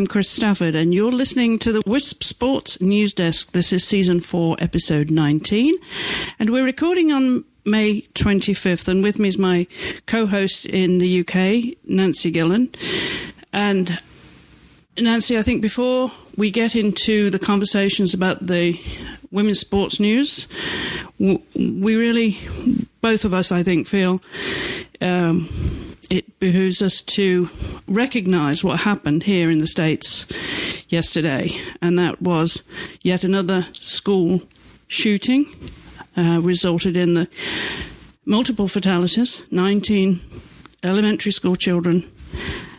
I'm Chris Stafford, and you're listening to the Wisp Sports News Desk. This is season four, episode 19, and we're recording on May 25th. And with me is my co host in the UK, Nancy Gillen. And Nancy, I think before we get into the conversations about the women's sports news, we really, both of us, I think, feel um, it behooves us to recognize what happened here in the States yesterday, and that was yet another school shooting uh, resulted in the multiple fatalities 19 elementary school children,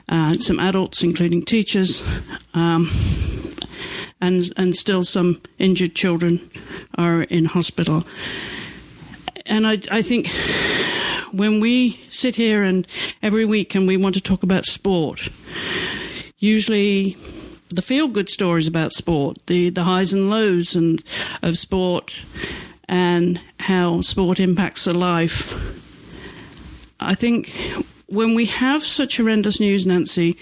uh, some adults, including teachers, um, and, and still some injured children are in hospital. And I, I think when we sit here and every week and we want to talk about sport, usually the feel good stories about sport, the, the highs and lows and of sport and how sport impacts a life. I think when we have such horrendous news, Nancy,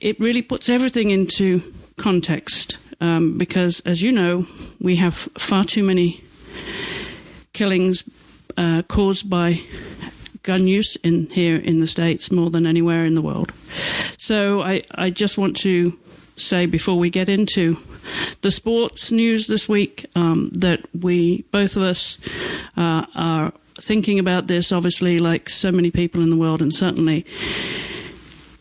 it really puts everything into context um, because, as you know, we have far too many killings uh, caused by gun use in here in the states more than anywhere in the world. So I, I just want to say before we get into the sports news this week um, that we both of us uh, are thinking about this. Obviously, like so many people in the world, and certainly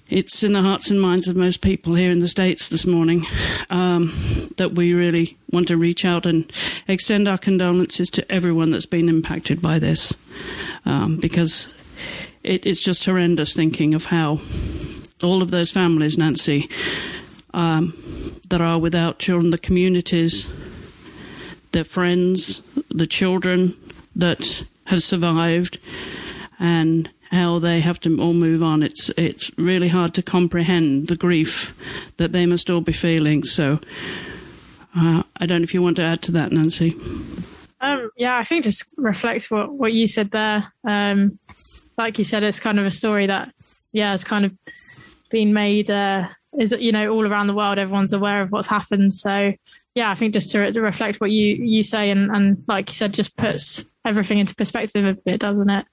it's in the hearts and minds of most people here in the States this morning um, that we really want to reach out and extend our condolences to everyone that's been impacted by this um, because it, it's just horrendous thinking of how all of those families, Nancy, um, that are without children, the communities, their friends, the children that have survived, and how they have to all move on. It's it's really hard to comprehend the grief that they must all be feeling. So uh, I don't know if you want to add to that, Nancy. Um, yeah, I think just reflects what what you said there. Um, like you said, it's kind of a story that yeah has kind of been made. Uh, is you know all around the world, everyone's aware of what's happened. So yeah, I think just to, to reflect what you you say and and like you said, just puts everything into perspective a bit, doesn't it?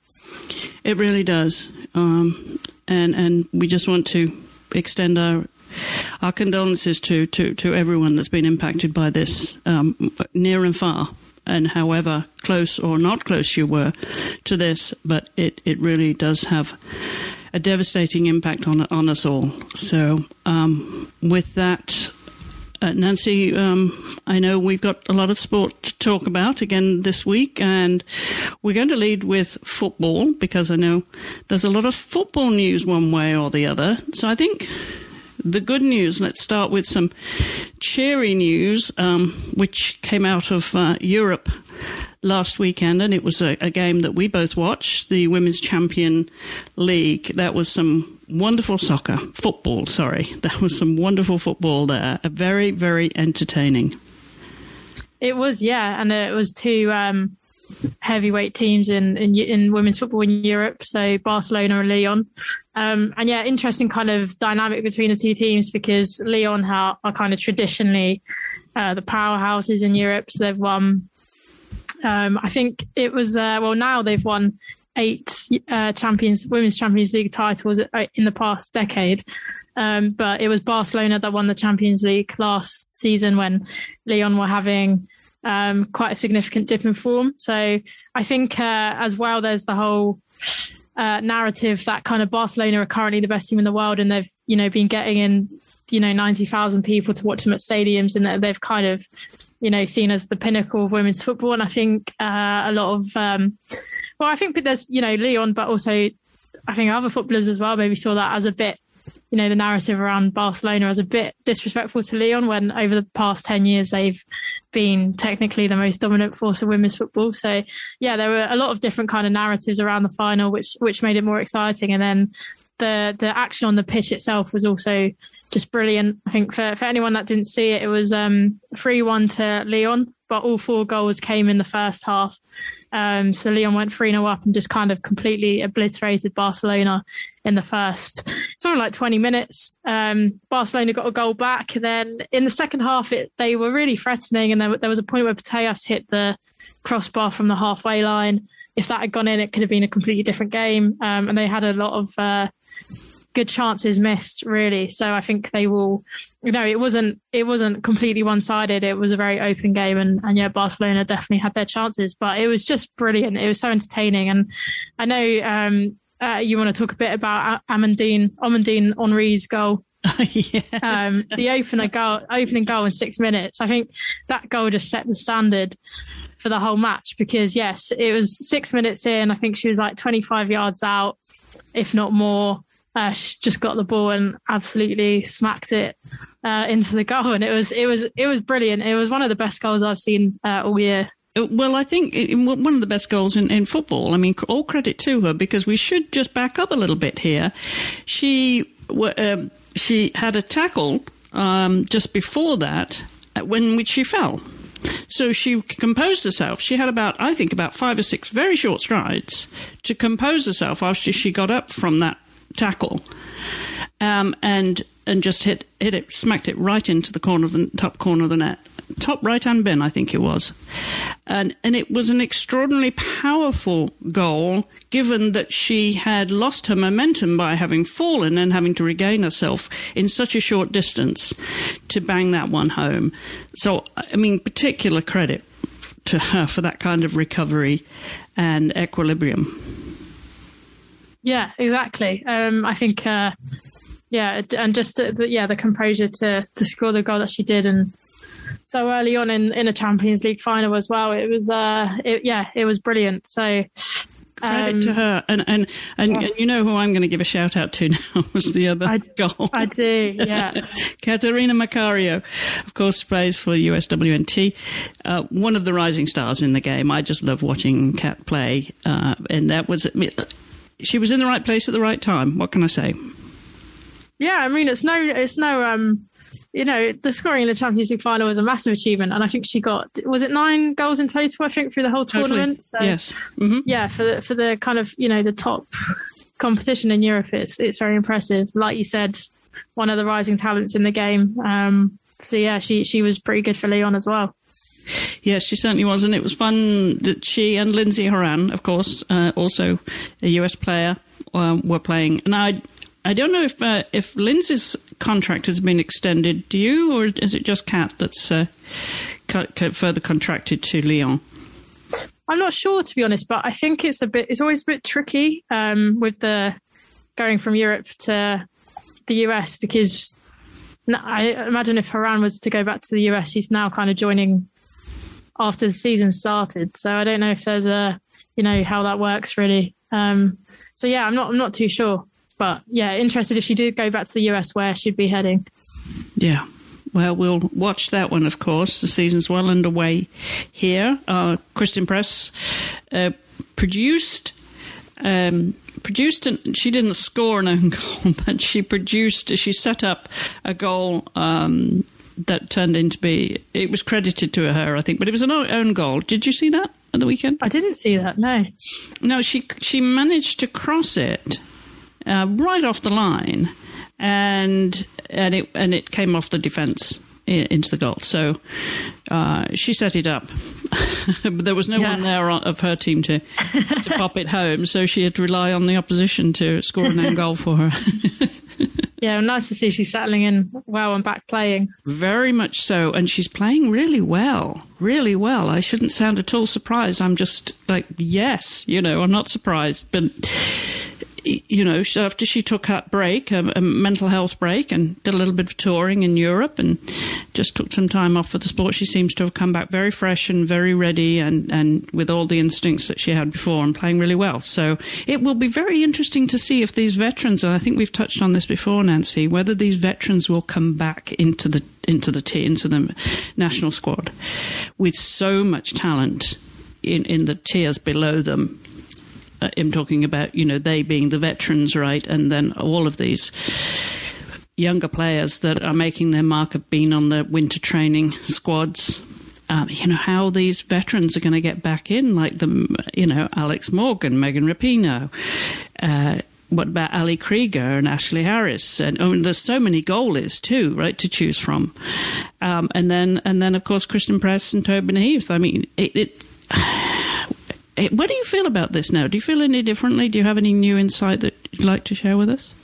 It really does, um, and and we just want to extend our our condolences to to to everyone that's been impacted by this, um, near and far, and however close or not close you were to this, but it it really does have a devastating impact on on us all. So, um, with that uh, Nancy, um, I know we've got a lot of sport to talk about again this week, and we're going to lead with football because I know there's a lot of football news one way or the other. So I think the good news, let's start with some cheery news, um, which came out of uh, Europe last weekend, and it was a, a, game that we both watched, the Women's Champion League. That was some wonderful soccer, football, sorry. That was some wonderful football there. A very, very entertaining. It was, yeah, and it was two um, heavyweight teams in, in, in women's football in Europe, so Barcelona and Lyon. Um, and yeah, interesting kind of dynamic between the two teams because Lyon are, are kind of traditionally uh, the powerhouses in Europe, so they've won um, I think it was uh, well now they've won eight uh, champions women's Champions League titles uh, in the past decade. Um, but it was Barcelona that won the Champions League last season when Lyon were having um, quite a significant dip in form. So I think uh, as well there's the whole uh, narrative that kind of Barcelona are currently the best team in the world and they've you know been getting in you know 90,000 people to watch them at stadiums and they've kind of you know, seen as the pinnacle of women's football. And I think uh, a lot of, um, well, I think there's, you know, Lyon, but also I think other footballers as well maybe saw that as a bit, you know, the narrative around Barcelona as a bit disrespectful to Lyon when over the past 10 years they've been technically the most dominant force of women's football. So yeah, there were a lot of different kind of narratives around the final, which, which made it more exciting. And then the, the action on the pitch itself was also just brilliant. I think for, for anyone that didn't see it, it was um, 3 1 to Lyon, but all four goals came in the first half. Um, so Lyon went 3 0 up and just kind of completely obliterated Barcelona in the first. something like 20 minutes. Um, Barcelona got a goal back. And then in the second half, it, they were really threatening. And there, there was a point where Putellas hit the crossbar from the halfway line. If that had gone in, it could have been a completely different game. Um, and they had a lot of uh, good chances missed, really. So I think they will. You know, it wasn't it wasn't completely one sided. It was a very open game, and and yeah, Barcelona definitely had their chances. But it was just brilliant. It was so entertaining, and I know um, uh, you want to talk a bit about Amandine Amandine Henry's goal. yeah. um, the opener goal, opening goal in six minutes. I think that goal just set the standard for the whole match because yes, it was six minutes in. I think she was like 25 yards out, if not more. Uh, she just got the ball and absolutely smacked it uh, into the goal, and it was it was it was brilliant. It was one of the best goals I've seen uh, all year. Uh, well, I think one of the best goals in, in football. I mean, all credit to her because we should just back up a little bit here. She um, she had a tackle um, just before that uh, when which she fell. So she composed herself. She had about, I think, about five or six very short strides to compose herself after she got up from that tackle, um, and and just hit hit it, smacked it right into the corner of the top corner of the net top right hand bin, I think it was. And, and it was an extraordinarily powerful goal, given that she had lost her momentum by having fallen and having to regain herself in such a short distance to bang that one home. So, I mean, particular credit to her for that kind of recovery and equilibrium. Yeah, exactly. Um, I think, uh, yeah, and just the, yeah, the composure to to score the goal that she did, and so early on in, in a Champions League final as well. It was, uh, it, yeah, it was brilliant. So credit um, to her. And and and, yeah. and, you know who I'm going to give a shout out to now was the other I, goal. I do, yeah. Catarina Macario, of course, plays for USWNT. Uh, one of the rising stars in the game. I just love watching Cat play, uh, and that was she was in the right place at the right time. What can I say? Yeah, I mean it's no it's no um you know, the scoring in the Champions League final was a massive achievement, and I think she got was it nine goals in total? I think through the whole tournament. So, yes. Mm-hmm. Yeah, for the for the kind of you know the top competition in Europe, it's it's very impressive. Like you said, one of the rising talents in the game. Um, so yeah, she she was pretty good for Lyon as well. Yes, she certainly was, and it was fun that she and Lindsey Horan, of course, uh, also a US player, uh, were playing. And I I don't know if uh, if Lindsey's contract has been extended. Do you, or is it just Cat that's uh, further contracted to Lyon? I'm not sure to be honest, but I think it's a bit. It's always a bit tricky um, with the going from Europe to the US because I imagine if Horan was to go back to the US, he's now kind of joining after the season started. So I don't know if there's a you know how that works really. Um, so yeah, I'm not I'm not too sure. But yeah, interested if she did go back to the US, where she'd be heading. Yeah. Well, we'll watch that one, of course. The season's well underway here. Uh, Christen Press uh, produced. Um, produced and she didn't score an own goal, but she produced. She set up a goal um, that turned into be. It was credited to her, I think, but it was an own goal. Did you see that at the weekend? I didn't see that. No. No, she she managed to cross it uh, right off the line, and and it and it came off the defence into the goal. So uh, she set it up, but there was no yeah. one there of her team to to pop it home. So she had to rely on the opposition to score an own goal for her. yeah, nice to see she's settling in well and back playing. Very much so, and she's playing really well, really well. I shouldn't sound at all surprised. I'm just like, yes, you know, I'm not surprised, but you know, after she took that break, a, a, mental health break, and did a little bit of touring in Europe and just took some time off for the sport, she seems to have come back very fresh and very ready and, and with all the instincts that she had before and playing really well. So it will be very interesting to see if these veterans, and I think we've touched on this before, Nancy, whether these veterans will come back into the into the team, into the national squad with so much talent in, in the tiers below them I'm talking about, you know, they being the veterans, right? And then all of these younger players that are making their mark have been on the winter training squads. Um, you know, how these veterans are going to get back in, like the, you know, Alex Morgan, Megan Rapinoe. Uh, what about Ali Krieger and Ashlyn Harris? And oh, there's so many goalies too, right, to choose from. Um, and then, and then of course, Christen Press and Tobin Heath. I mean, it, it, What do you feel about this now? Do you feel any differently? Do you have any new insight that you'd like to share with us?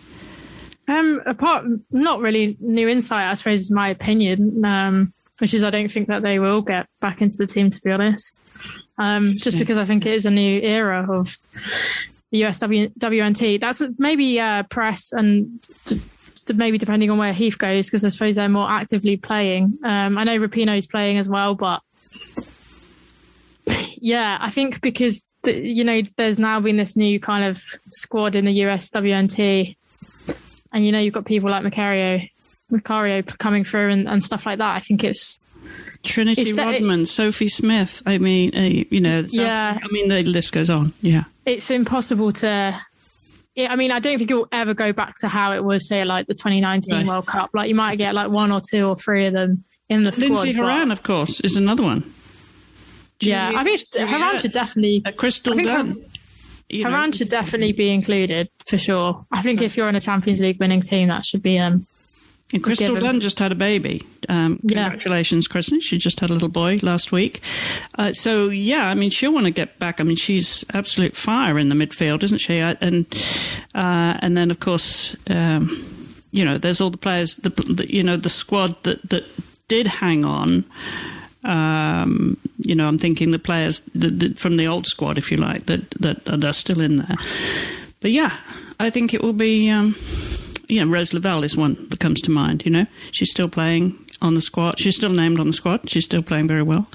Um, apart, not really new insight, I suppose, is my opinion. Um, which is I don't think that they will get back into the team, to be honest. Um, just because I think it is a new era of the USW, WNT. That's maybe uh, press and maybe depending on where Heath goes, because I suppose they're more actively playing. Um, I know Rapinoe's playing as well, but yeah, I think because the, you know there's now been this new kind of squad in the US WNT, and you know you've got people like Macario Macario coming through and, and stuff like that. I think it's Trinity it's Rodman, Sophie Smith. I mean, uh, you know, yeah. I mean, the list goes on. Yeah, it's impossible to. I mean, I don't think it will ever go back to how it was here, like the 2019 right. World Cup. Like you might get like one or two or three of them in the squad. Lindsey Horan, of course, is another one. Yeah, I think Horan should definitely. A Crystal Dunn. Horan should definitely be included for sure. I think if you're in a Champions League winning team, that should be um, and Crystal Dunn just had a baby. Um, congratulations, yeah. Kristen. She just had a little boy last week. Uh, so, yeah, I mean, she'll want to get back. I mean, she's absolute fire in the midfield, isn't she? And uh, and then, of course, um, you know, there's all the players, the, the, you know, the squad that, that did hang on. Um, you know, I'm thinking the players from the old squad, if you like, that, that are still in there. But yeah, I think it will be. Um, you know, Rose Lavelle is one that comes to mind. You know, she's still playing on the squad. She's still named on the squad. She's still playing very well.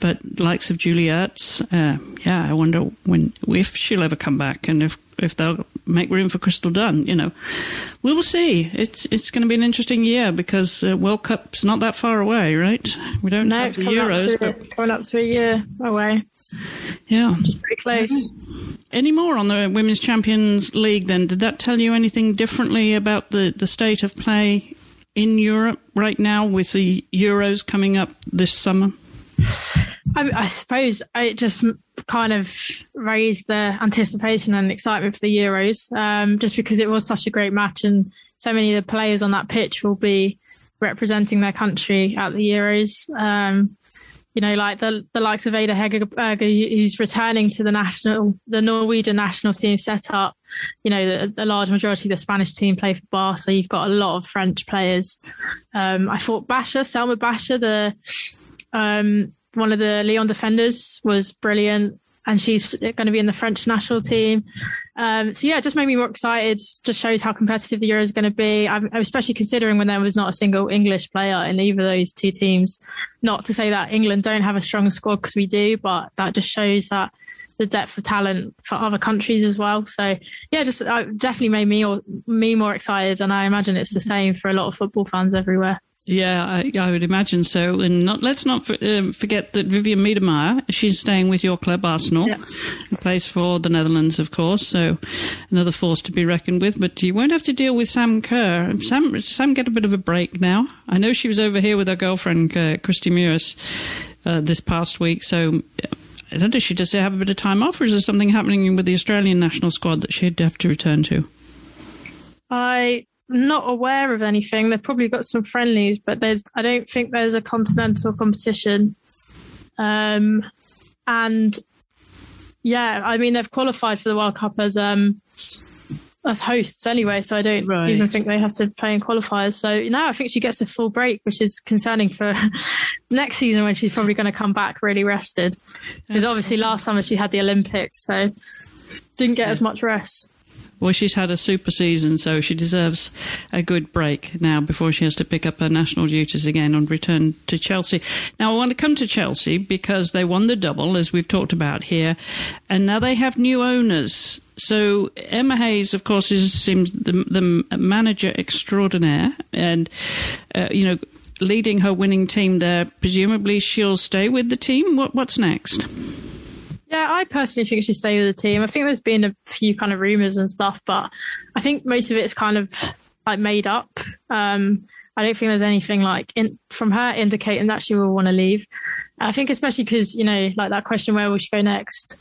But likes of Julie Ertz, uh, yeah, I wonder when if she'll ever come back and if if they'll make room for Crystal Dunn. You know, we will see. It's it's going to be an interesting year because uh, World Cup's not that far away, right? We don't no, have the Euros. Up to, coming up to a year away. Yeah, just pretty close. Any more on the Women's Champions League then? Did that tell you anything differently about the, the state of play in Europe right now with the Euros coming up this summer? I, I suppose it just kind of raised the anticipation and excitement for the Euros, um, just because it was such a great match and so many of the players on that pitch will be representing their country at the Euros. Um, you know, like the the likes of Ada Hegerberg, who's returning to the national, the Norwegian national team setup. You know, the, the, large majority of the Spanish team play for Bar, so you've got a lot of French players. Um, I thought Bacha, Selma Bacha, the um, one of the Lyon defenders, was brilliant and she's going to be in the French national team. Um, so yeah, it just made me more excited. Just shows how competitive the Euro is going to be. I'm, especially considering when there was not a single English player in either of those two teams. Not to say that England don't have a strong squad because we do, but that just shows that the depth of talent for other countries as well. So yeah, just uh, definitely made me or me more excited, and I imagine it's the same for a lot of football fans everywhere. Yeah, I, I, would imagine so. And not, let's not for, uh, forget that Vivianne Miedema, she's staying with your club, Arsenal, yeah. plays for the Netherlands, of course. So another force to be reckoned with. But you won't have to deal with Sam Kerr. Sam, Sam get a bit of a break now. I know she was over here with her girlfriend, uh, Kristie Mewis, uh, this past week. So I don't know, she does have a bit of time off, or is there something happening with the Australian national squad that she'd have to return to? I not aware of anything. They've probably got some friendlies, but there's I don't think there's a continental competition. Um, and yeah, I mean they've qualified for the World Cup as um as hosts anyway, so I don't right. even think they have to play in qualifiers. So now I think she gets a full break, which is concerning for next season when she's probably going to come back really rested. Because obviously last summer she had the Olympics, so didn't get yeah. as much rest. Well, she's had a super season, so she deserves a good break now before she has to pick up her national duties again and return to Chelsea. Now, I want to come to Chelsea because they won the double, as we've talked about here, and now they have new owners. So Emma Hayes, of course, is seems the, the manager extraordinaire, and uh, you know, leading her winning team there. Presumably, she'll stay with the team. What, what's next? Yeah, I personally think she stay with the team. I think there's been a few kind of rumours and stuff, but I think most of it's kind of like made up. Um, I don't think there's anything like in, from her indicating that she will want to leave. I think especially because you know, like that question, where will she go next?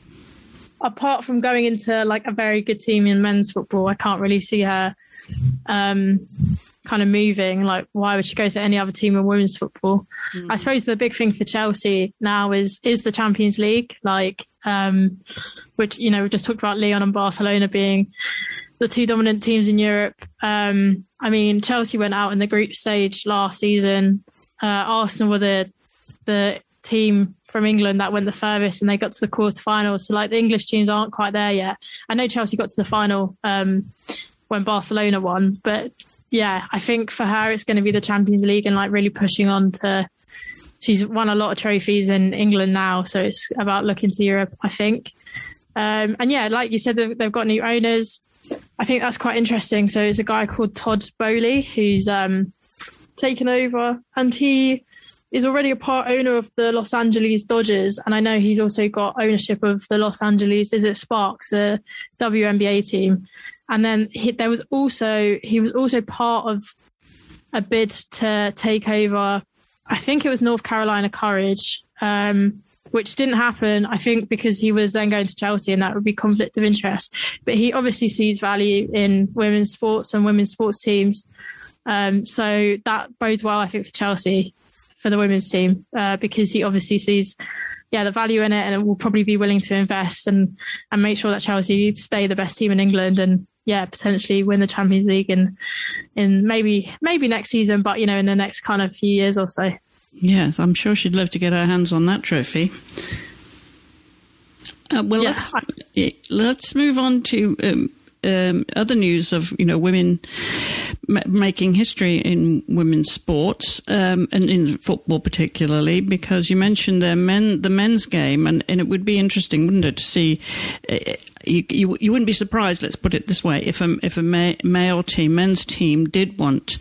apart from going into like a very good team in men's football, I can't really see her um, kind of moving. Like, why would she go to any other team in women's football? Mm-hmm. I suppose the big thing for Chelsea now is is the Champions League, like, um, which you know we just talked about Lyon and Barcelona being the two dominant teams in Europe. Um, I mean, Chelsea went out in the group stage last season. Uh, Arsenal were the the team from England that went the furthest and they got to the quarterfinals. So like the English teams aren't quite there yet. I know Chelsea got to the final um, when Barcelona won, but yeah, I think for her it's going to be the Champions League and like really pushing on to. She's won a lot of trophies in England now, so it's about looking to Europe. I think, um, and yeah, like you said, they've, they've, got new owners. I think that's quite interesting. So it's a guy called Todd Boehly who's um, taken over, and he is already a part owner of the Los Angeles Dodgers, and I know he's also got ownership of the Los Angeles is it Sparks, the WNBA team, and then he, there was also he was also part of a bid to take over. I think it was North Carolina Courage, um, which didn't happen. I think because he was then going to Chelsea, and that would be conflict of interest. But he obviously sees value in women's sports and women's sports teams. Um, so that bodes well, I think, for Chelsea for the women's team uh, because he obviously sees yeah the value in it and will probably be willing to invest and and make sure that Chelsea stay the best team in England and yeah potentially win the Champions League in in maybe maybe next season but you know in the next kind of few years or so. Yes, I'm sure she'd love to get her hands on that trophy. Uh, well, yeah. let's let's move on to um, um, other news of you know women m- making history in women's sports um, and in football particularly because you mentioned the men the men's game and, and it would be interesting wouldn't it to see uh, you, you, you wouldn't be surprised let's put it this way if a if a ma- male team men's team did want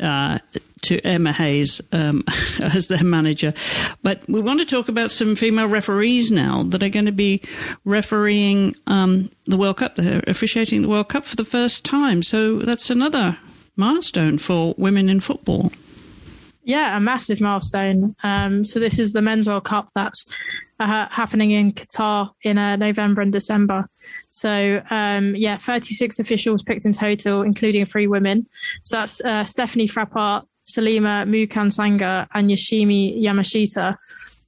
uh, to Emma Hayes um, as their manager. But we want to talk about some female referees now that are going to be refereeing um, the World Cup. They're officiating the World Cup for the first time. So that's another milestone for women in football. Yeah, a massive milestone. Um, so this is the Men's World Cup that's uh, happening in Qatar in uh, November and December. So um, yeah, 36 officials picked in total, including three women. So that's uh, Stephanie Frappart, Salima Mukansanga and Yoshimi Yamashita.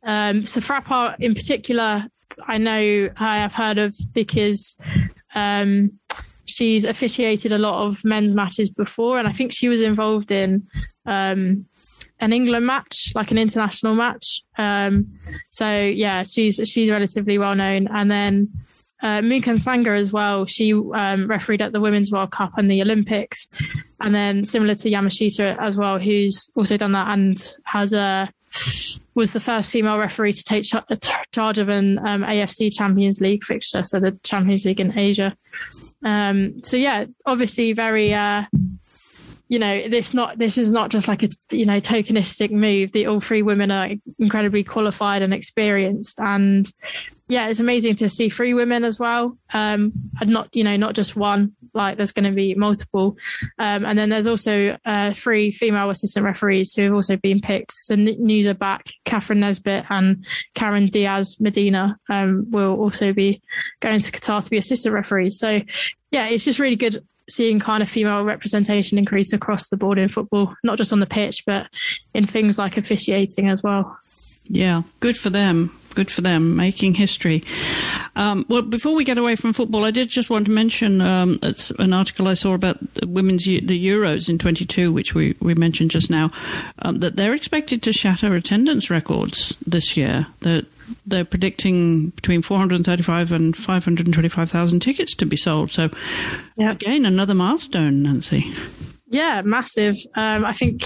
Um, so Frappart in particular, I know I have heard of because um, she's officiated a lot of men's matches before, and I think she was involved in um, an England match, like an international match. Um, so yeah, she's she's relatively well known. And then uh, Mukansanga as well. She um, refereed at the Women's World Cup and the Olympics, and then similar to Yamashita as well, who's also done that and has a was the first female referee to take charge of an um, AFC Champions League fixture, so the Champions League in Asia. Um, so yeah, obviously very. Uh, you know, this not this is not just like a you know tokenistic move. The all three women are incredibly qualified and experienced, and yeah, it's amazing to see three women as well. Um, and not, you know, not just one, like there's going to be multiple. Um, and then there's also uh, three female assistant referees who have also been picked. So news Neuza Back. Kathryn Nesbitt and Karen Diaz Medina um, will also be going to Qatar to be assistant referees. So yeah, it's just really good seeing kind of female representation increase across the board in football, not just on the pitch, but in things like officiating as well. Yeah, good for them. Good for them, making history. Um, well, before we get away from football, I did just want to mention um, it's an article I saw about the women's the Euros in 22, which we, we mentioned just now, um, that they're expected to shatter attendance records this year. That they're predicting between 435 and 525,000 tickets to be sold. So, yep. again, another milestone, Nancy. Yeah, massive. Um, I think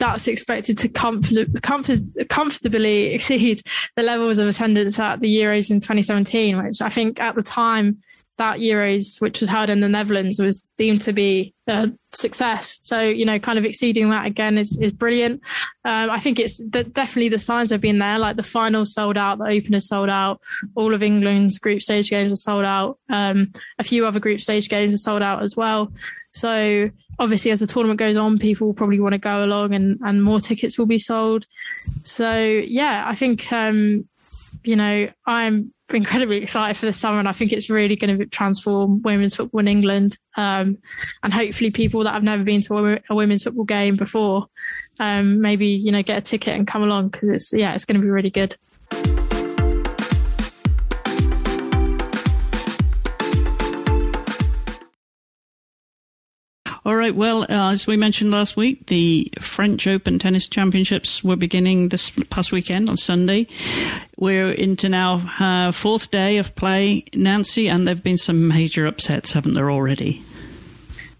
that's expected to comfort, comfort, comfortably exceed the levels of attendance at the Euros in 2017, which I think at the time that Euros, which was held in the Netherlands, was deemed to be a success. So, you know, kind of exceeding that again is, is brilliant. Um, I think it's the, definitely the signs have been there. Like the final sold out, the openers sold out, all of England's group stage games are sold out. Um, a few other group stage games are sold out as well. So obviously as the tournament goes on, people will probably want to go along and, and more tickets will be sold. So yeah, I think, um, you know, I'm incredibly excited for the summer, and I think it's really going to transform women's football in England. Um, and hopefully, people that have never been to a, women's football game before, um, maybe you know, get a ticket and come along because it's yeah, it's going to be really good. All right. Well, uh, as we mentioned last week, the French Open Tennis Championships were beginning this past weekend on Sunday. We're into now uh, fourth day of play, Nancy, and there've been some major upsets, haven't there already?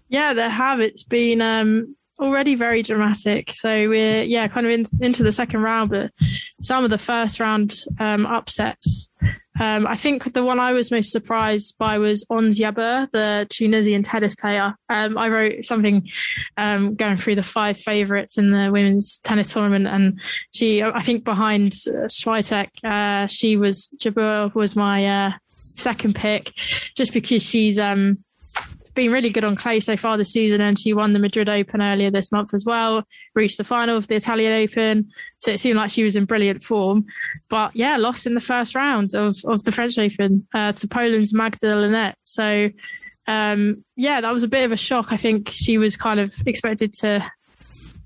Yeah, there have. It's been um, already very dramatic. So we're yeah, kind of in, into the second round, but some of the first round um, upsets um, I think the one I was most surprised by was Ons Jabeur, the Tunisian tennis player. Um, I wrote something um, going through the five favourites in the women's tennis tournament, and she, I think, behind uh, Swiatek, uh, she was Jabeur was my uh, second pick, just because she's um, been really good on clay so far this season, and she won the Madrid Open earlier this month as well. Reached the final of the Italian Open, so it seemed like she was in brilliant form. But yeah, lost in the first round of of the French Open uh, to Poland's Magda Linette. So um, yeah, that was a bit of a shock. I think she was kind of expected to,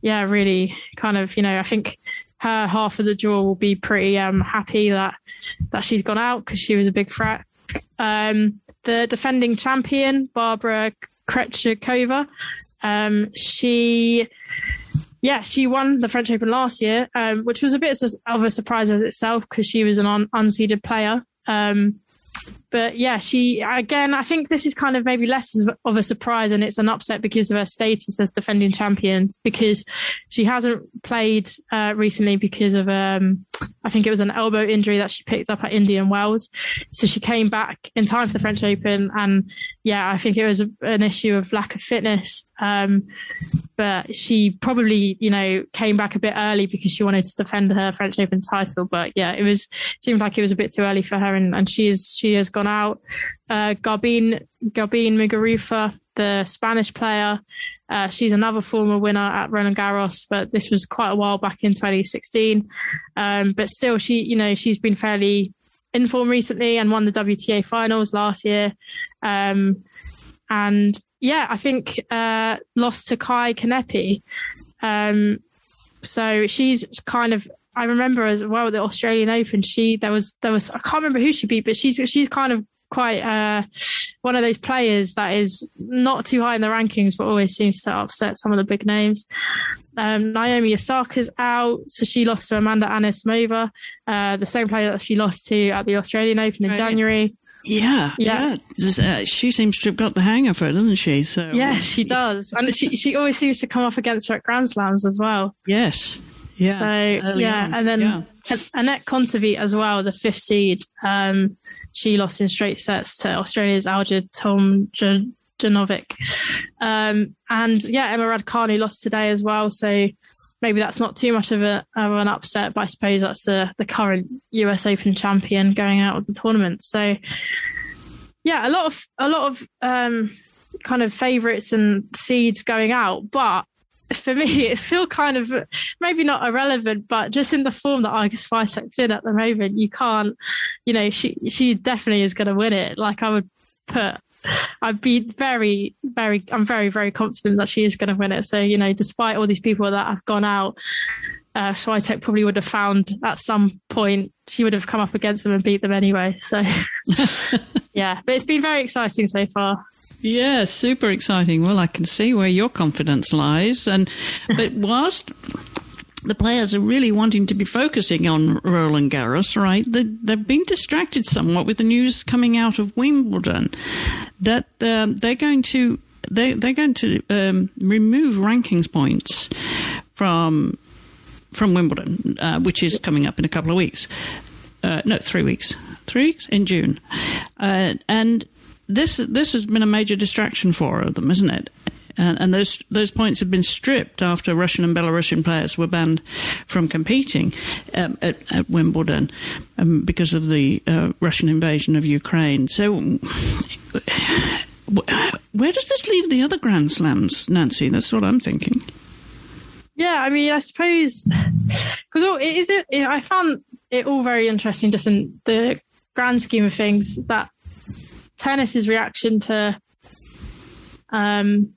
yeah, really kind of you know I think her half of the draw will be pretty um, happy that that she's gone out because she was a big threat. Um, the defending champion, Barbara Krejcikova. Um, she, yeah, she won the French Open last year, um, which was a bit of a surprise as itself because she was an un- unseeded player. Um, but yeah, she again. I think this is kind of maybe less of a surprise, and it's an upset because of her status as defending champion. Because she hasn't played uh, recently because of um, I think it was an elbow injury that she picked up at Indian Wells. So she came back in time for the French Open, and yeah, I think it was an issue of lack of fitness. Um, but she probably, you know, came back a bit early because she wanted to defend her French Open title. But yeah, it was seemed like it was a bit too early for her, and, and she is she has gone out. Uh, Garbine Garbine Muguruza, the Spanish player, uh, she's another former winner at Roland Garros, but this was quite a while back in 2016. Um, but still, she, you know, she's been fairly in form recently and won the WTA finals last year. Um, and yeah, I think uh, lost to Kai Kanepi. Um, so she's kind of. I remember as well the Australian Open. She there was there was I can't remember who she beat, but she's she's kind of quite uh, one of those players that is not too high in the rankings, but always seems to upset some of the big names. Um, Naomi Osaka's out, so she lost to Amanda Anisimova, uh, the same player that she lost to at the Australian Open in right. January. Yeah, yeah. yeah. Uh, she seems to have got the hang of it, doesn't she? So yeah, she does, and she she always seems to come off against her at Grand Slams as well. Yes. Yeah. So yeah, on. and then yeah. Anett Kontaveit as well, the fifth seed. Um, she lost in straight sets to Australia's Ajla Tomljanovic. Um, and yeah, Emma Raducanu lost today as well. So maybe that's not too much of, a, of an upset, but I suppose that's the, the current US Open champion going out of the tournament. So yeah, a lot of a lot of um, kind of favourites and seeds going out, but for me, it's still kind of maybe not irrelevant, but just in the form that Iga Swiatek's in at the moment, you can't, you know, she she definitely is going to win it. Like I would put, I'd be very, very, I'm very, very confident that she is going to win it. So you know, despite all these people that have gone out, uh, Swiatek probably would have found at some point she would have come up against them and beat them anyway. So yeah, but it's been very exciting so far. Yeah, super exciting. Well, I can see where your confidence lies. And but whilst the players are really wanting to be focusing on Roland Garros, right? They, have been distracted somewhat with the news coming out of Wimbledon that um, they're going to they, they're going to um, remove rankings points from from Wimbledon, uh, which is coming up in a couple of weeks. Uh, no, three weeks. Three weeks in June, uh, and this this has been a major distraction for them, isn't it? And, and, those those points have been stripped after Russian and Belarusian players were banned from competing um, at, at, Wimbledon um, because of the uh, Russian invasion of Ukraine. So, where does this leave the other Grand Slams, Nancy? That's what I'm thinking. Yeah, I mean, I suppose because it is it. I found it all very interesting, just in the grand scheme of things, that tennis's reaction to, um,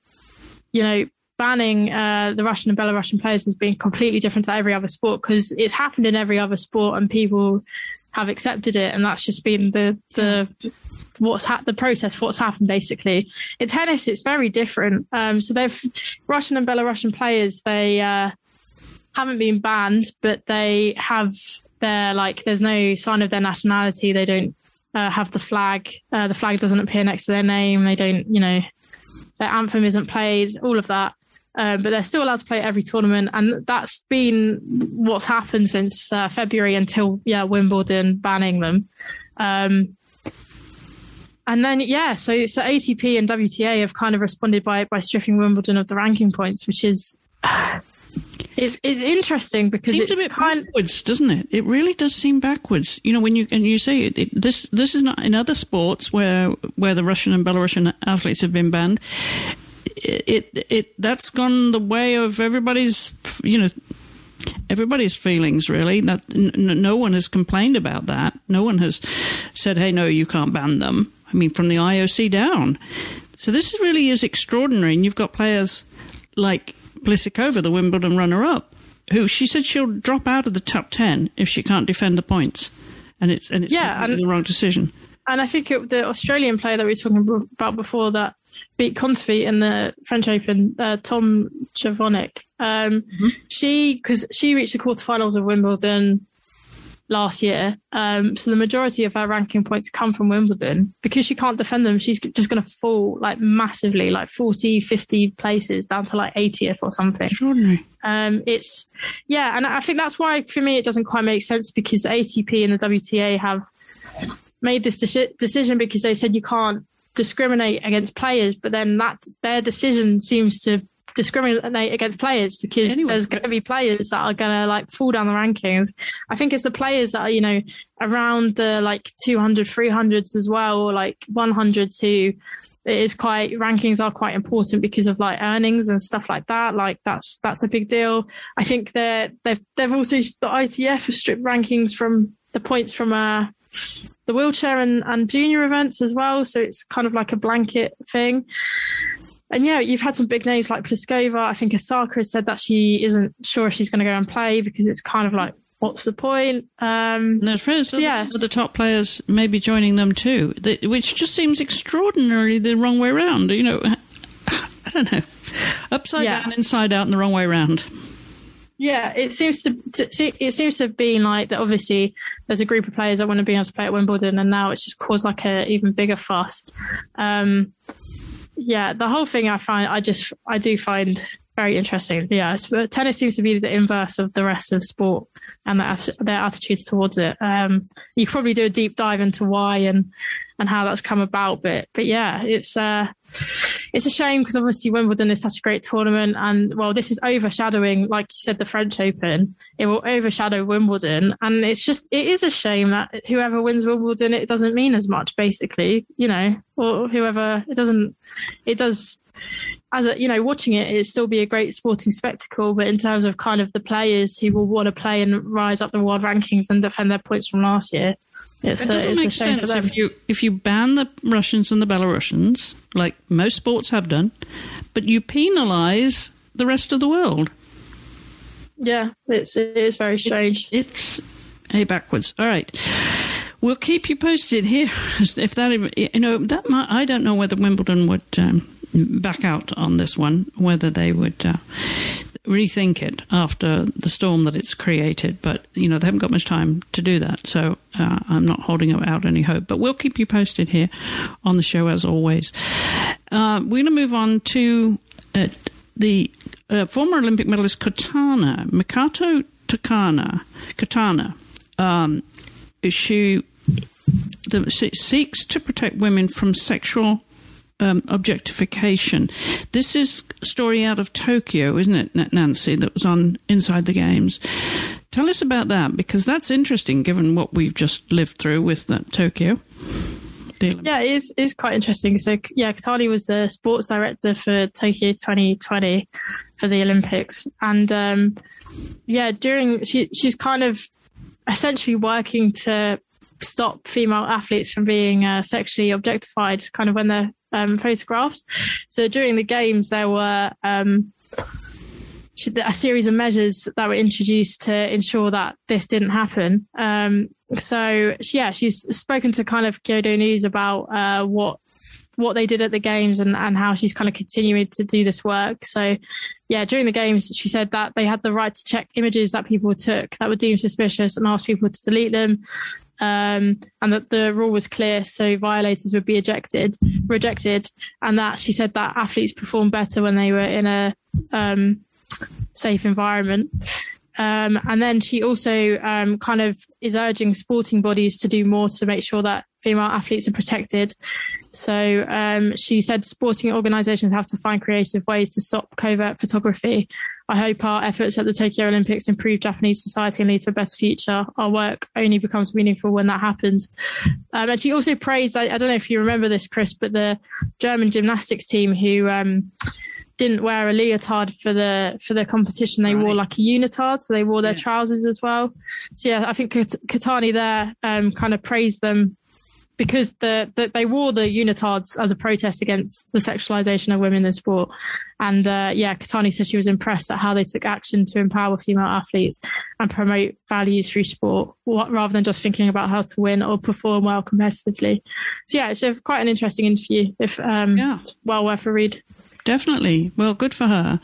you know, banning uh, the Russian and Belarusian players has been completely different to every other sport because it's happened in every other sport and people have accepted it, and that's just been the the what's ha- the process what's happened basically. In tennis, it's very different. Um, so they've Russian and Belarusian players they uh, haven't been banned, but they have their like there's no sign of their nationality. They don't uh, have the flag. Uh, the flag doesn't appear next to their name. They don't, you know, their anthem isn't played. All of that. Um, but they're still allowed to play every tournament, and that's been what's happened since uh, February until yeah Wimbledon banning them. Um, and then yeah, so so ATP and WTA have kind of responded by by stripping Wimbledon of the ranking points, which is it's, it's interesting because it Seems it's a bit kind backwards, doesn't it? It really does seem backwards. You know, when you and you say it, it, this this is not in other sports where where the Russian and Belarusian athletes have been banned. It, it it that's gone the way of everybody's you know everybody's feelings really that n- no one has complained about that no one has said hey no you can't ban them i mean from the ioc down so this really is extraordinary and you've got players like Pliskova, the Wimbledon runner-up, who she said she'll drop out of the top ten if she can't defend the points, and it's and it's Yeah, and- the wrong decision. and I think it, the Australian player that we were talking about before that beat Kontaveit in the French Open, uh, Tom Javonik. Um, She because she reached the quarterfinals of Wimbledon last year, um, so the majority of her ranking points come from Wimbledon. Because she can't defend them, she's just going to fall like massively, like 40, 50 places down to like 80th or something. Extraordinary. Um, it's yeah, and I think that's why for me it doesn't quite make sense because ATP and the WTA have made this deci- decision because they said you can't discriminate against players, but then that their decision seems to discriminate against players because there's going to be players that are going to like fall down the rankings. I think it's the players that are you know around the like 200, 300s as well, or like 100s who it is quite rankings are quite important because of like earnings and stuff like that. Like that's that's a big deal. I think they're they've they've also the ITF has stripped rankings from the points from uh the wheelchair and, and junior events as well. So it's kind of like a blanket thing. And yeah, you've had some big names like Pliskova. I think Osaka has said that she isn't sure if she's going to go and play because it's kind of like, what's the point? Um, there's friends, Yeah. yeah. the top players maybe joining them too, which just seems extraordinarily the wrong way around. You know, I don't know, upside Yeah. down, inside out, and the wrong way around. Yeah, it seems to, to it seems to have been like that. Obviously, there's a group of players that want to be able to play at Wimbledon, and now it's just caused like a even bigger fuss. Um, yeah, the whole thing I find I just I do find very interesting. Yeah, tennis seems to be the inverse of the rest of sport and their, their attitudes towards it. Um, you could probably do a deep dive into why and and how that's come about, but but yeah, it's uh, it's a shame because obviously Wimbledon is such a great tournament, and well, this is overshadowing, like you said, the French Open. It will overshadow Wimbledon, and it's just it is a shame that whoever wins Wimbledon, it doesn't mean as much, basically, you know, or whoever it doesn't, it does. As a, you know, watching it, it'd still be a great sporting spectacle. But in terms of kind of the players who will want to play and rise up the world rankings and defend their points from last year, it's, It doesn't a make sense if you if you ban the Russians and the Belarusians, like most sports have done, but you penalise the rest of the world. yeah, it's it is very strange. It's a backwards. All right. We'll keep you posted here. If that, you know, that might, I don't know whether Wimbledon would um, back out on this one, whether they would uh, rethink it after the storm that it's created. But you know, they haven't got much time to do that, so uh, I'm not holding out any hope. But we'll keep you posted here on the show as always. Uh, we're going to move on to uh, the uh, former Olympic medalist Katana Mikato Takana Katana. Um, she the, se- seeks to protect women from sexual um, objectification. This is a story out of Tokyo, isn't it, Nancy? That was on Inside the Games. Tell us about that because that's interesting, given what we've just lived through with that Tokyo. Yeah, it is, it is quite interesting. So, yeah, Kotani was the sports director for Tokyo 2020 for the Olympics. And um, yeah, during, she, she's kind of essentially working to stop female athletes from being uh, sexually objectified, kind of when they're um, photographed. So during the games, there were um, a series of measures that were introduced to ensure that this didn't happen. Um, so yeah, she's spoken to kind of Kyodo News about uh, what what they did at the games and, and how she's kind of continuing to do this work. So, yeah, during the games, she said that they had the right to check images that people took that were deemed suspicious and ask people to delete them. Um, and that the rule was clear, so violators would be ejected, rejected, and that she said that athletes perform better when they were in a um, safe environment. Um, and then she also um, kind of is urging sporting bodies to do more to make sure that female athletes are protected. So um, she said sporting organisations have to find creative ways to stop covert photography. I hope our efforts at the Tokyo Olympics improve Japanese society and lead to a best future. Our work only becomes meaningful when that happens. Um, and she also praised, I, I, don't know if you remember this, Chris, but the German gymnastics team who um, didn't wear a leotard for the for the competition. They right. wore like a unitard, so they wore their yeah. trousers as well. So yeah, I think Kotani there um, kind of praised them because the, the, they wore the unitards as a protest against the sexualization of women in sport. And uh, yeah, Kotani said she was impressed at how they took action to empower female athletes and promote values through sport, rather than just thinking about how to win or perform well competitively. So yeah, it's a, quite an interesting interview. If um, yeah. well worth a read. Definitely. Well, good for her.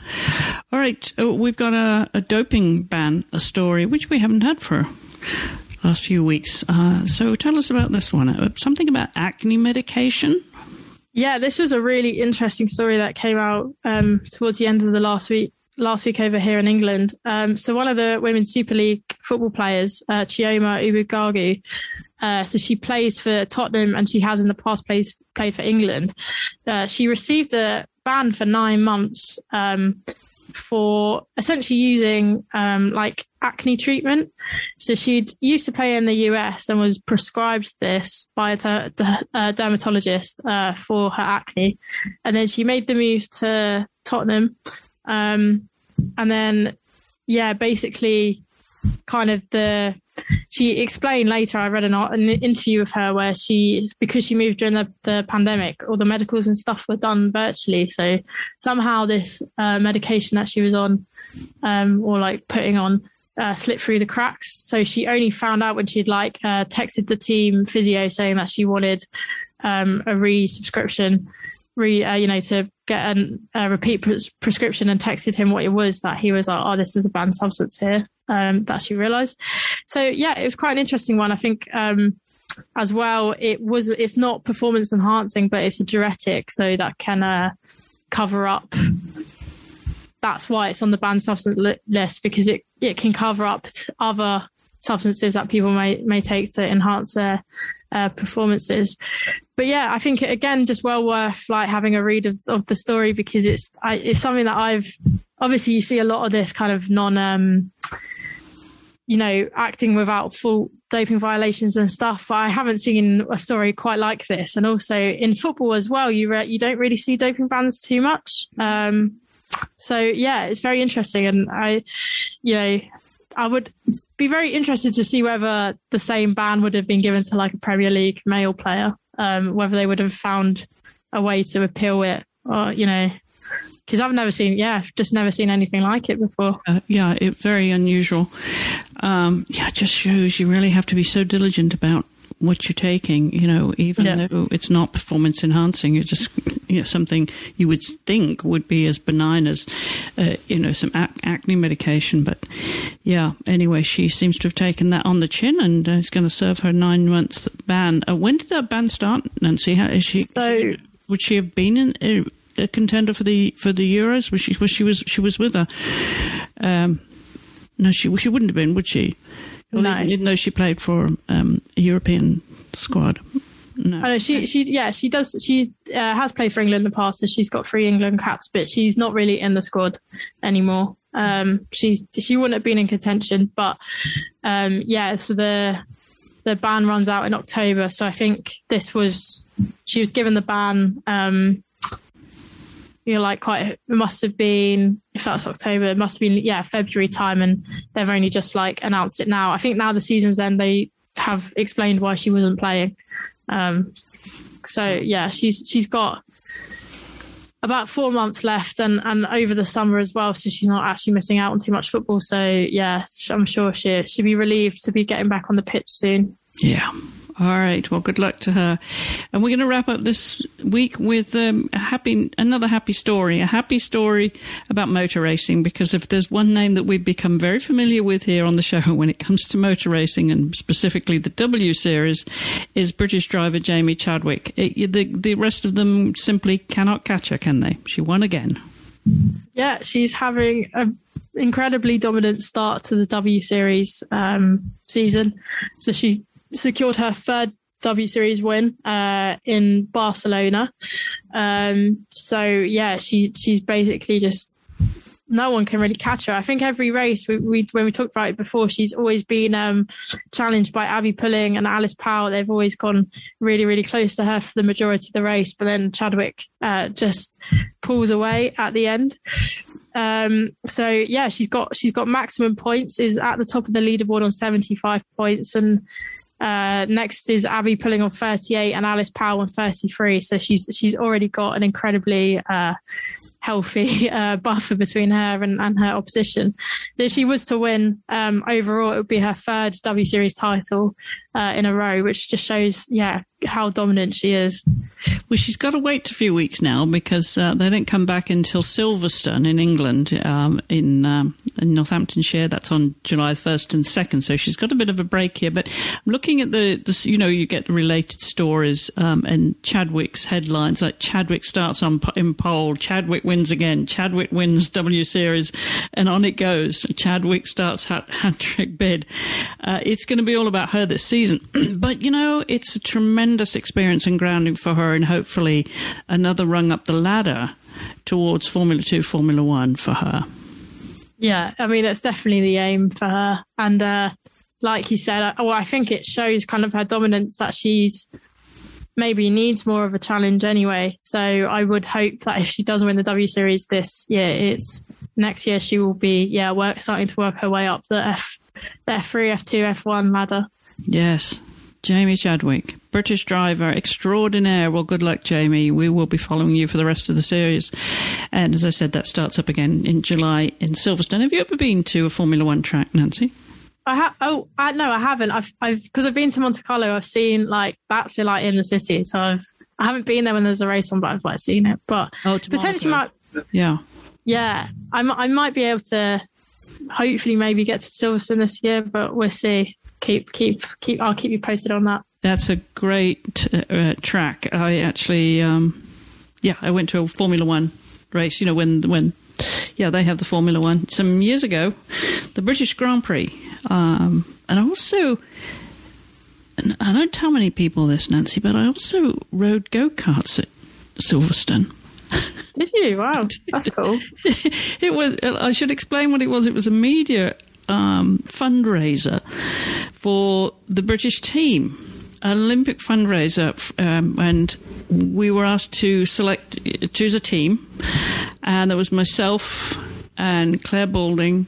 All right. Oh, we've got a, a doping ban, a story, which we haven't had for last few weeks. Uh, so tell us about this one. Uh, something about acne medication. Yeah, this was a really interesting story that came out um, towards the end of the last week. Last week over here in England. Um, so one of the women's Super League football players, uh, Chioma Ubogagu, uh, so she plays for Tottenham and she has in the past plays, played for England. Uh, she received a ban for nine months um, for essentially using um, like acne treatment. So she'd used to play in the US and was prescribed this by a, a dermatologist uh, for her acne. And then she made the move to Tottenham. Um, and then, yeah, basically kind of the she explained later i read an, an, interview with her where she because she moved during the, the, pandemic all the medicals and stuff were done virtually so somehow this uh, medication that she was on um, or like putting on uh, slipped through the cracks so she only found out when she'd like uh, texted the team physio saying that she wanted um, a re-subscription re, uh, you know, to get an, a repeat pres- prescription and texted him what it was that he was like, oh, this is a banned substance here. Um, that she realized. So yeah, it was quite an interesting one. I think, um, as well, it was, it's not performance enhancing, but it's a diuretic. So that can, uh, cover up. That's why it's on the banned substance li- list because it, it can cover up other substances that people may, may take to enhance their uh, performances. But yeah, I think again, just well worth like having a read of, of the story because it's I, it's something that I've obviously you see a lot of this kind of non um, you know acting without full doping violations and stuff. I haven't seen a story quite like this, and also in football as well. You re- you don't really see doping bans too much. Um, so yeah, it's very interesting, and I, you know, I would be very interested to see whether the same ban would have been given to like a Premier League male player, um, whether they would have found a way to appeal it, or you know, because I've never seen, yeah, just never seen anything like it before. Uh, yeah, it's very unusual. Um, yeah, it just shows you really have to be so diligent about what you're taking, you know, even yeah. though it's not performance enhancing, it's just you know something you would think would be as benign as uh, you know some ac- acne medication. But yeah, anyway, she seems to have taken that on the chin, and uh, it's going to serve her nine months ban. Uh, when did that ban start, Nancy? How is she? So would she have been in? A contender for the for the Euros? Was she was she was she was with her? Um, no, she she wouldn't have been, would she? no. Even, though she played for um, a European squad. No. I know she she yeah she does she uh, has played for England in the past so she's got three England caps but she's not really in the squad anymore. Um, she she wouldn't have been in contention but um, yeah so the the ban runs out in October so I think this was she was given the ban um, you know, like quite, it must have been, if that's October, it must have been, yeah, February time. And they've only just like announced it now. I think now the season's end, they, have explained why she wasn't playing. Um, so yeah, she's she's got about four months left and, and over the summer as well. So she's not actually missing out on too much football. So yeah, I'm sure she she'll be relieved to be getting back on the pitch soon. Yeah. All right. Well, good luck to her. And we're going to wrap up this week with um, a happy, another happy story, a happy story about motor racing. Because if there's one name that we've become very familiar with here on the show when it comes to motor racing and specifically the W Series, is British driver Jamie Chadwick. It, the the rest of them simply cannot catch her, can they? She won again. Yeah, she's having an incredibly dominant start to the W Series um, season. So she secured her third W Series win uh, in Barcelona. Um, so yeah, she she's basically just no one can really catch her. I think every race we, we when we talked about it before, she's always been um, challenged by Abby Pulling and Alice Powell. They've always gone really really close to her for the majority of the race, but then Chadwick uh, just pulls away at the end. Um, so yeah, she's got she's got maximum points, is at the top of the leaderboard on seventy five points, and uh, next is Abby Pulling on 38 and Alice Powell on 33. So she's she's already got an incredibly uh, healthy uh, buffer between her and, and her opposition. So if she was to win um, overall, it would be her third W Series title uh, in a row, which just shows, yeah, how dominant she is. Well, she's got to wait a few weeks now because uh, they don't come back until Silverstone in England, um, in, um, in, Northamptonshire. That's on July 1st and 2nd. So she's got a bit of a break here. But I'm looking at the, the you know, you get related stories um, and Chadwick's headlines like Chadwick starts on in pole, Chadwick wins again, Chadwick wins W Series, and on it goes. Chadwick starts hat, hat trick bid. Uh, it's going to be all about her this season. but, you know, it's a tremendous tremendous experience and grounding for her, and hopefully another rung up the ladder towards Formula Two, Formula One for her. Yeah, I mean, it's definitely the aim for her. And uh, like you said, well, I think it shows kind of her dominance that she's maybe needs more of a challenge anyway. So I would hope that if she does win the W Series this year, it's next year she will be yeah work starting to work her way up the F the F three, F two, F one ladder. Yes, Jamie Chadwick, British driver extraordinaire. Well, good luck, Jamie. We will be following you for the rest of the series. And as I said, that starts up again in July in Silverstone. Have you ever been to a Formula One track, Nancy? I have. Oh, I, no, I haven't. I've, I've, because I've been to Monte Carlo. I've seen like that's like in the city. So I've, I haven't been there when there's a race on, but I've like seen it. But oh, potentially might. Yeah. Yeah, I, I might be able to. Hopefully, maybe get to Silverstone this year, but we'll see keep keep keep. I'll keep you posted on that. That's a great uh, track. I actually, um, yeah, I went to a Formula One race. You know when when yeah, they have the Formula One some years ago, the British Grand Prix, um, and also. And I don't tell many people this, Nancy, but I also rode go karts at Silverstone. Did you? Wow, that's cool. it was. I should explain what it was. It was a media um, fundraiser for the British team, an Olympic fundraiser, um, and we were asked to select, choose a team, and there was myself and Clare Balding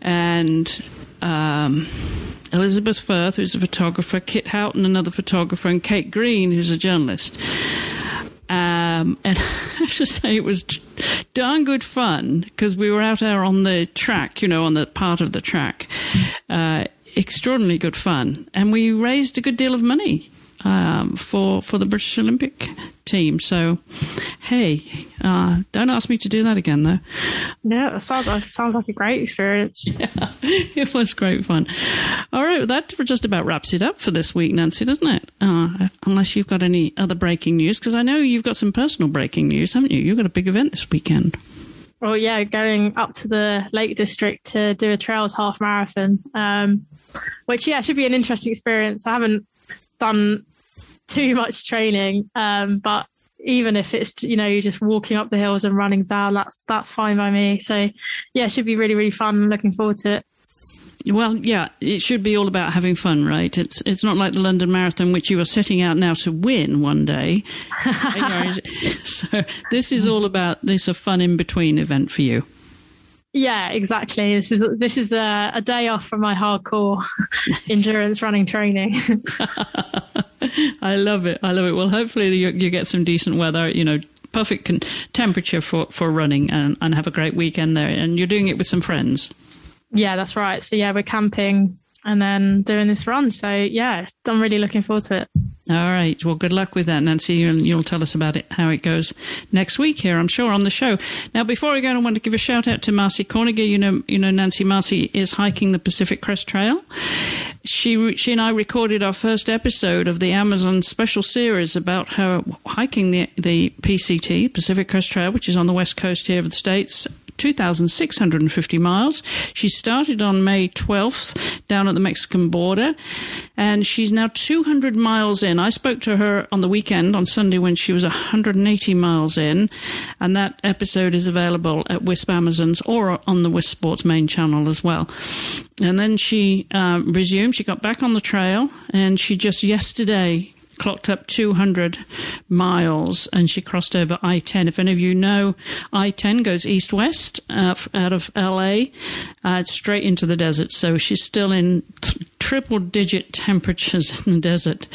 and. Um, Elizabeth Firth, who's a photographer, Kit Houghton, another photographer, and Kate Green, who's a journalist. Um, and I have to say, it was darn good fun because we were out there on the track, you know, on the part of the track. Uh, extraordinarily good fun. And we raised a good deal of money um, for for the British Olympic team. So, hey, uh, don't ask me to do that again, though. No, it sounds like, sounds like a great experience. Yeah, it was great fun. All right, well, that just about wraps it up for this week, Nancy, doesn't it? Uh, unless you've got any other breaking news, because I know you've got some personal breaking news, haven't you? You've got a big event this weekend. Well, yeah, going up to the Lake District to do a trails half marathon, um, which yeah should be an interesting experience. I haven't done too much training. Um, but even if it's you know you're just walking up the hills and running down, that's that's fine by me. So yeah, it should be really really fun. looking forward to it. Well, yeah, it should be all about having fun, right? It's it's not like the London Marathon, which you are setting out now to win one day. so this is all about this a fun in between event for you. Yeah, exactly. This is this is a, a day off from my hardcore endurance running training. I love it. I love it. Well, hopefully you, you get some decent weather. You know, perfect con- temperature for for running, and, and have a great weekend there. And you're doing it with some friends. Yeah, that's right. So yeah, we're camping and then doing this run. So yeah, I'm really looking forward to it. All right. Well, good luck with that, Nancy. You'll, you'll tell us about it, how it goes next week here, I'm sure, on the show. Now, before we go, I want to give a shout out to Marcy Corniger. You know, you know, Nancy Marcy is hiking the Pacific Crest Trail. She, she and I recorded our first episode of the Amazon special series about her hiking the, the PCT, Pacific Crest Trail, which is on the west coast here of the States, 2,650 miles. She started on May 12th down at the Mexican border, and she's now 200 miles in. I spoke to her on the weekend on Sunday when she was 180 miles in, and that episode is available at Wisp Amazons or on the Wisp Sports main channel as well. And then she uh, resumed, she got back on the trail, and she just yesterday clocked up 200 miles and she crossed over I 10. If any of you know, I 10 goes east west uh, out of LA uh, straight into the desert. So she's still in triple digit temperatures in the desert.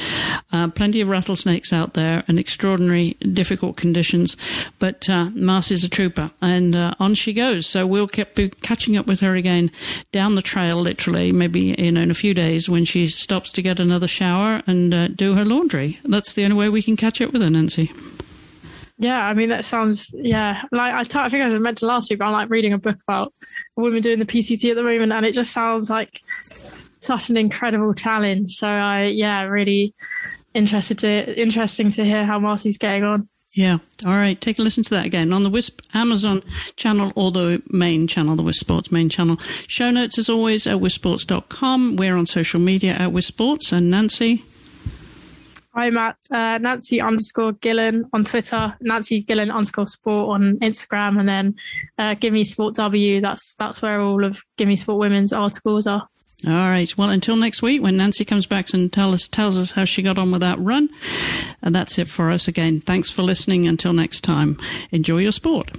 Uh, plenty of rattlesnakes out there and extraordinary difficult conditions. But uh, Marcy's a trooper and uh, on she goes. So we'll keep be catching up with her again down the trail, literally, maybe you know, in a few days when she stops to get another shower and uh, do her laundry. That's the only way we can catch up with her, Nancy. Yeah, I mean that sounds yeah. Like I, t- I think I was to last week, but I'm like reading a book about women doing the PCT at the moment, and it just sounds like such an incredible challenge. So I yeah, really interested to interesting to hear how Marcy's getting on. Yeah. All right. Take a listen to that again on the Wisp Amazon channel or the main channel, the Wisp Sports main channel. Show notes as always at wispsports.com. We're on social media at Wisp Sports. And Nancy? I'm at uh, Nancy underscore Gillen on Twitter, Nancy Gillen underscore sport on Instagram, and then uh, Give Me Sport W. That's that's where all of Give Me Sport Women's articles are. All right. Well, until next week when Nancy comes back and tell us tells us how she got on with that run. And that's it for us again. Thanks for listening. Until next time, enjoy your sport.